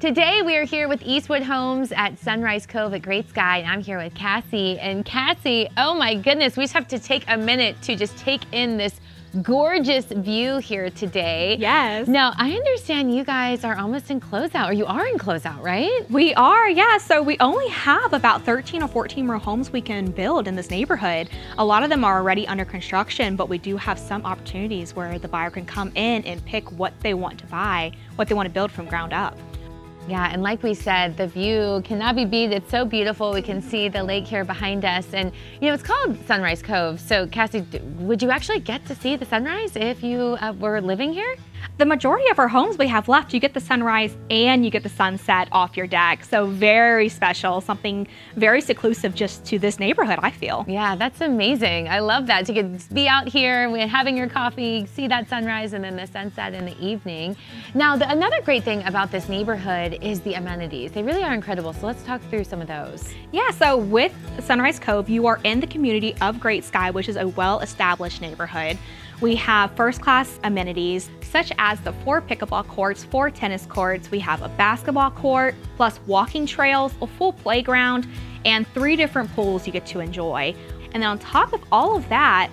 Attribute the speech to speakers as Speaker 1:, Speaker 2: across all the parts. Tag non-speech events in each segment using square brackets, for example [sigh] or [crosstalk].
Speaker 1: Today we are here with Eastwood Homes at Sunrise Cove at Great Sky, and I'm here with Cassie. And Cassie, oh my goodness, we just have to take a minute to just take in this gorgeous view here today.
Speaker 2: Yes.
Speaker 1: Now, I understand you guys are almost in closeout, or you are in closeout, right?
Speaker 2: We are, yeah. So we only have about 13 or 14 more homes we can build in this neighborhood. A lot of them are already under construction, but we do have some opportunities where the buyer can come in and pick what they want to buy, what they want to build from ground up.
Speaker 1: Yeah, and like we said, the view cannot be beat. It's so beautiful. We can see the lake here behind us. And, you know, it's called Sunrise Cove. So, Cassie, would you actually get to see the sunrise if you uh, were living here?
Speaker 2: The majority of our homes we have left, you get the sunrise and you get the sunset off your deck. So very special, something very seclusive just to this neighborhood, I feel.
Speaker 1: Yeah, that's amazing. I love that to get be out here having your coffee, see that sunrise and then the sunset in the evening. Now, the, another great thing about this neighborhood is the amenities. They really are incredible. So let's talk through some of those.
Speaker 2: Yeah, so with Sunrise Cove, you are in the community of Great Sky, which is a well-established neighborhood. We have first class amenities such as the four pickleball courts, four tennis courts. We have a basketball court, plus walking trails, a full playground, and three different pools you get to enjoy. And then on top of all of that,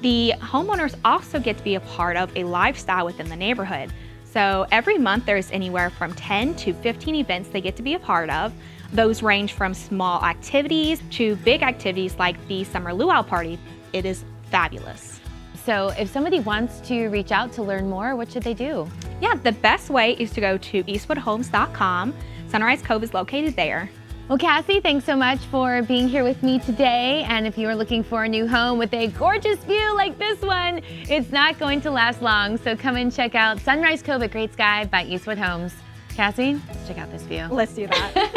Speaker 2: the homeowners also get to be a part of a lifestyle within the neighborhood. So every month there's anywhere from 10 to 15 events they get to be a part of. Those range from small activities to big activities like the summer luau party. It is fabulous.
Speaker 1: So if somebody wants to reach out to learn more, what should they do?
Speaker 2: Yeah, the best way is to go to eastwoodhomes.com. Sunrise Cove is located there.
Speaker 1: Well, Cassie, thanks so much for being here with me today. And if you are looking for a new home with a gorgeous view like this one, it's not going to last long. So come and check out Sunrise Cove at Great Sky by Eastwood Homes. Cassie, let's check out this view.
Speaker 2: Let's do that. [laughs]